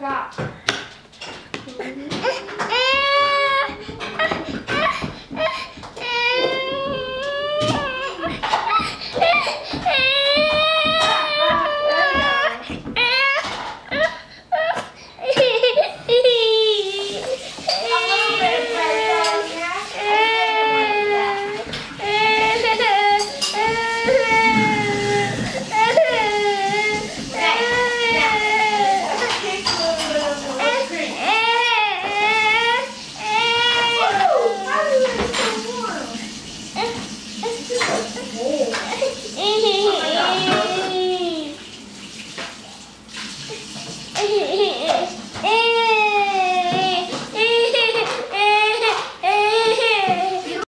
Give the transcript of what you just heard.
forgot. Hey.